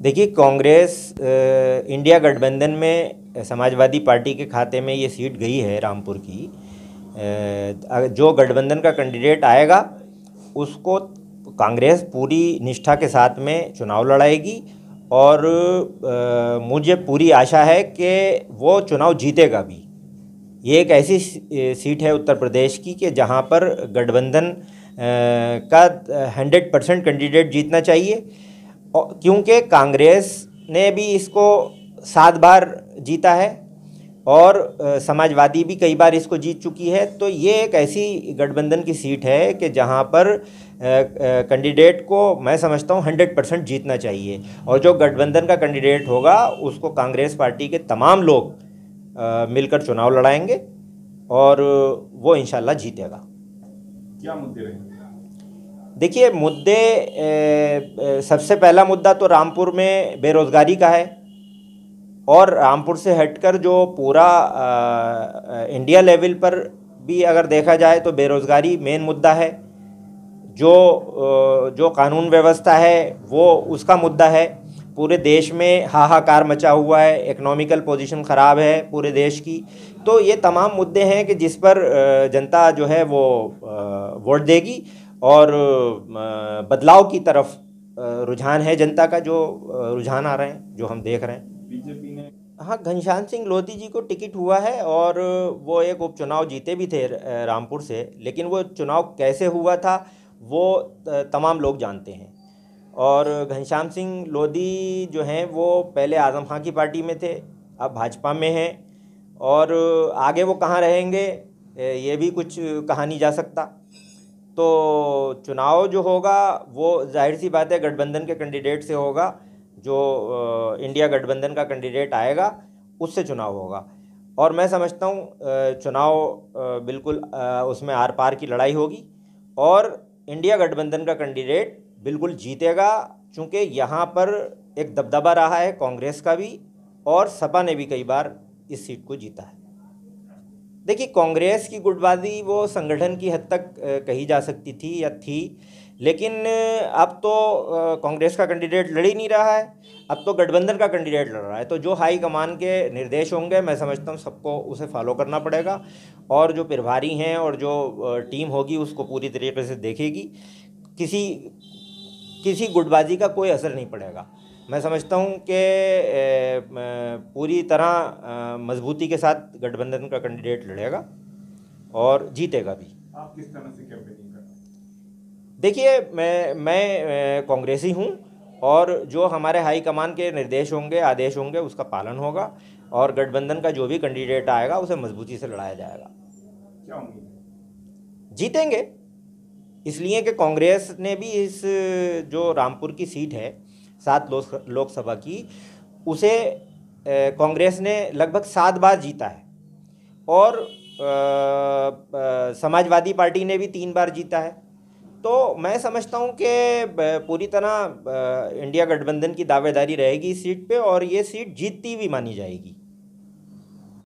देखिए, कांग्रेस इंडिया गठबंधन में समाजवादी पार्टी के खाते में ये सीट गई है रामपुर की। जो गठबंधन का कैंडिडेट आएगा, उसको कांग्रेस पूरी निष्ठा के साथ में चुनाव लड़ाएगी और मुझे पूरी आशा है कि वो चुनाव जीतेगा भी। ये एक ऐसी सीट है उत्तर प्रदेश की कि जहाँ पर गठबंधन का हंड्रेड परसेंट कैंडिडेट जीतना चाहिए। क्योंकि कांग्रेस ने भी इसको सात बार जीता है और समाजवादी भी कई बार इसको जीत चुकी है तो ये एक ऐसी गठबंधन की सीट है कि जहाँ पर कैंडिडेट को मैं समझता हूँ हंड्रेड परसेंट जीतना चाहिए और जो गठबंधन का कैंडिडेट होगा, उसको कांग्रेस पार्टी के तमाम लोग मिलकर चुनाव लड़ाएँगे और वो इंशाल्लाह जीतेगा। क्या मुद्दे रहेंगे? देखिए, मुद्दे सबसे पहला मुद्दा तो रामपुर में बेरोज़गारी का है और रामपुर से हटकर जो पूरा इंडिया लेवल पर भी अगर देखा जाए तो बेरोज़गारी मेन मुद्दा है। जो जो कानून व्यवस्था है वो उसका मुद्दा है। पूरे देश में हाहाकार मचा हुआ है इकोनॉमिकल पोजीशन ख़राब है पूरे देश की। तो ये तमाम मुद्दे हैं कि जिस पर जनता जो है वो वोट देगी। और बदलाव की तरफ़ रुझान है जनता का जो रुझान आ रहे हैं जो हम देख रहे हैं। बीजेपी ने हाँ घनश्याम सिंह लोधी जी को टिकट हुआ है और वो एक उपचुनाव जीते भी थे रामपुर से लेकिन वो चुनाव कैसे हुआ था वो तमाम लोग जानते हैं। और घनश्याम सिंह लोधी जो हैं वो पहले आज़म खां की पार्टी में थे अब भाजपा में हैं और आगे वो कहाँ रहेंगे ये भी कुछ कहा नहीं जा सकता। तो चुनाव जो होगा, वो ज़ाहिर सी बात है गठबंधन के कैंडिडेट से होगा, जो इंडिया गठबंधन का कैंडिडेट आएगा, उससे चुनाव होगा। और मैं समझता हूँ चुनाव बिल्कुल उसमें आर पार की लड़ाई होगी और इंडिया गठबंधन का कैंडिडेट बिल्कुल जीतेगा, चूँकि यहाँ पर एक दबदबा रहा है कांग्रेस का भी और सपा ने भी कई बार इस सीट को जीता है। देखिए, कांग्रेस की गुटबाजी वो संगठन की हद तक कही जा सकती थी या थी, लेकिन अब तो कांग्रेस का कैंडिडेट लड़ ही नहीं रहा है। अब तो गठबंधन का कैंडिडेट लड़ रहा है। तो जो हाई कमान के निर्देश होंगे, मैं समझता हूँ सबको उसे फॉलो करना पड़ेगा और जो प्रभारी हैं और जो टीम होगी, उसको पूरी तरीके से देखेगी। किसी किसी गुटबाजी का कोई असर नहीं पड़ेगा। मैं समझता हूँ कि पूरी तरह मजबूती के साथ गठबंधन का कैंडिडेट लड़ेगा और जीतेगा भी। आप किस तरह से कैंपेनिंग कर देखिए मैं मैं कांग्रेसी हूँ और जो हमारे हाई कमान के निर्देश होंगे आदेश होंगे उसका पालन होगा और गठबंधन का जो भी कैंडिडेट आएगा उसे मजबूती से लड़ाया जाएगा। क्या जीतेंगे। इसलिए कि कांग्रेस ने भी इस जो रामपुर की सीट है सात लोकसभा की, उसे कांग्रेस ने लगभग सात बार जीता है। और समाजवादी पार्टी ने भी तीन बार जीता है। तो मैं समझता हूँ कि पूरी तरह इंडिया गठबंधन की दावेदारी रहेगी इस सीट पे और ये सीट जीतती भी मानी जाएगी।